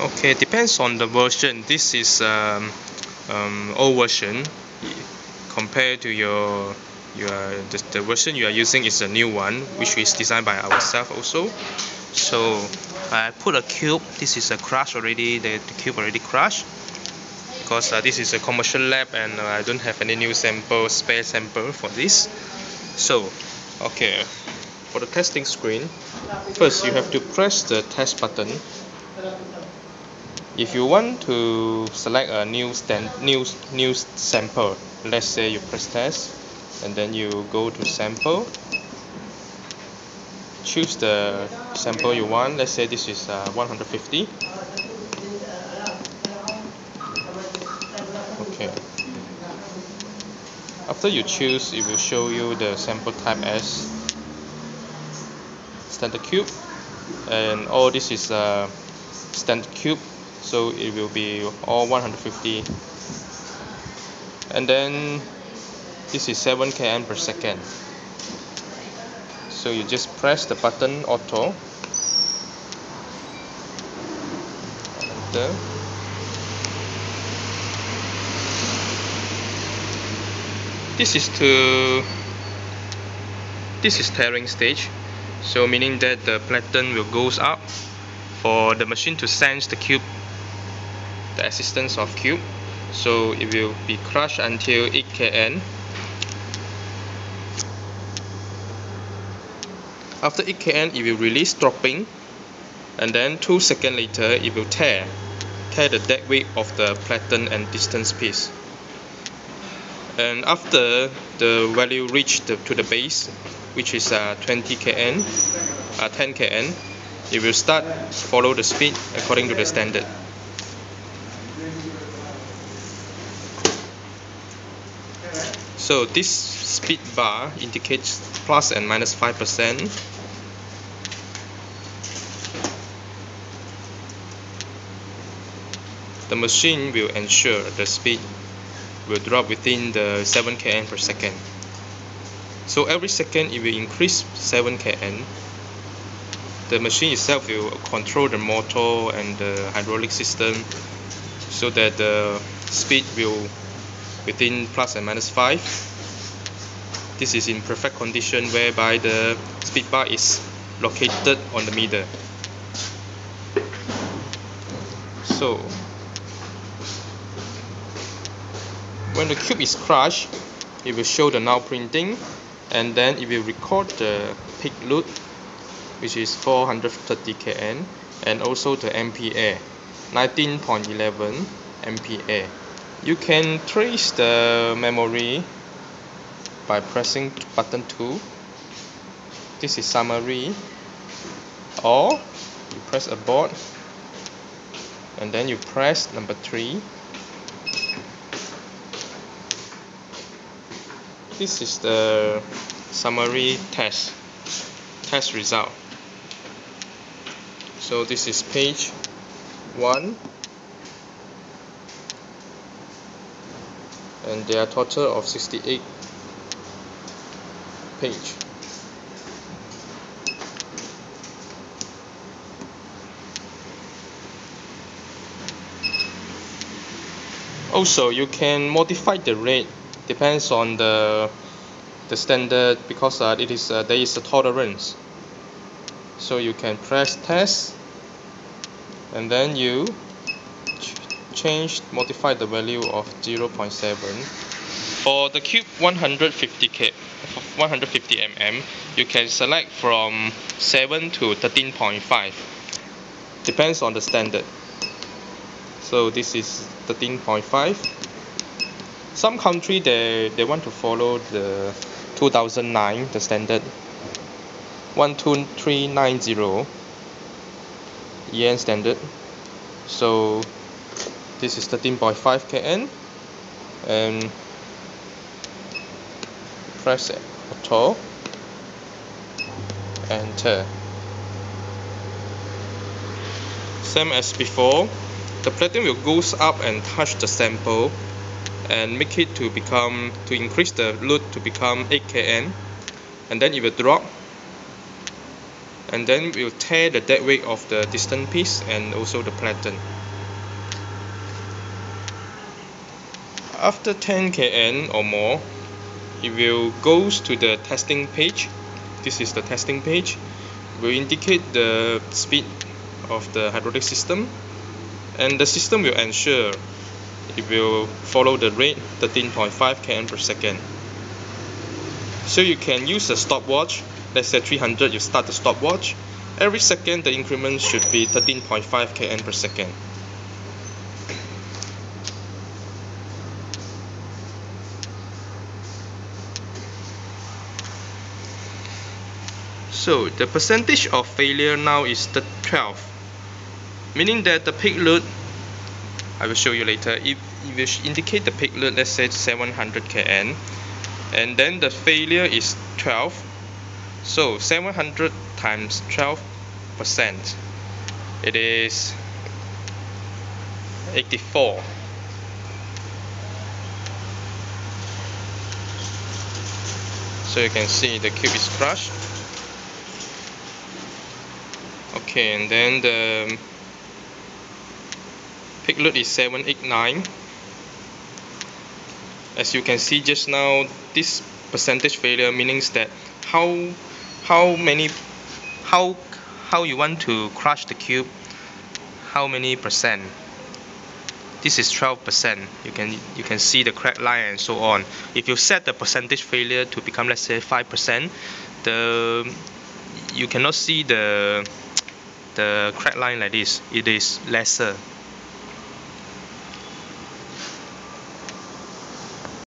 okay depends on the version. This is um, um, old version. Compared to your your the, the version you are using is a new one which is designed by ourselves also. So I put a cube. This is a crush already. The, the cube already crushed. Because uh, this is a commercial lab and uh, I don't have any new sample spare sample for this. So okay. For the testing screen first you have to press the test button if you want to select a new stand new new sample let's say you press test and then you go to sample. Choose the sample you want. Let's say this is uh, 150 okay. After you choose it will show you the sample type as standard cube. And all this is uh, standard cube so it will be all 150 and then this is 7 kN per second. So you just press the button auto. Enter. This is to this is taring stage. So meaning that the platen will goes up for the machine to sense the cube the existence of cube so it will be crushed until 8 kn after 8 kn it will release dropping and then 2 seconds later it will tare tare the dead weight of the platen and distance piece. And after the value reached the, to the base which is uh, 20 kn uh, 10 kn it will start follow the speed according to the standard So this speed bar indicates plus and minus 5%. The machine will ensure the speed will drop within the 7 kn per second. So every second it will increase 7 kn. The machine itself will control the motor and the hydraulic system so that the speed will within plus and minus 5 this is in perfect condition whereby the speed bar is located on the middle. So when the cube is crushed it will show the now printing and then it will record the peak load which is 430 kN and also the MPa 19.11 MPa you can trace the memory by pressing button 2 this is summary. Or you press abort and then you press number 3 this is the summary test test result. So this is page 1 and there are total of 68 page. Also you can modify the rate depends on the the standard because uh, it is uh, there is a tolerance. So you can press test and then you change modify the value of 0.7 for the cube 150 k 150 mm you can select from 7 to 13.5 depends on the standard. So this is 13.5 some country they they want to follow the 2009 the standard. 12390 EN standard. So this is 13.5 kN and um, press it auto. Enter. Same as before the platen will goes up and touch the sample and make it to become to increase the load to become 8 kN and then it will drop. And then we'll tare the dead weight of the distance piece and also the platen after 10 kN or more it will goes to the testing page. This is the testing page. Will indicate the speed of the hydraulic system and the system will ensure it will follow the rate 13.5 kN per second. So you can use a stopwatch. Let's say 300 you start the stopwatch. Every second the increment should be 13.5 kN per second So the percentage of failure now is the 12 meaning that the peak load I will show you later if, if you indicate the peak load let's say 700 kN and then the failure is 12 so 700 times 12 percent. It is 84 so you can see the cube is crushed okay and then the load is 789 as you can see just now this percentage failure means that how how many how how you want to crush the cube how many percent? This is 12 percent. You can you can see the crack line and so on. If you set the percentage failure to become let's say 5 percent the you cannot see the the crack line like this it is lesser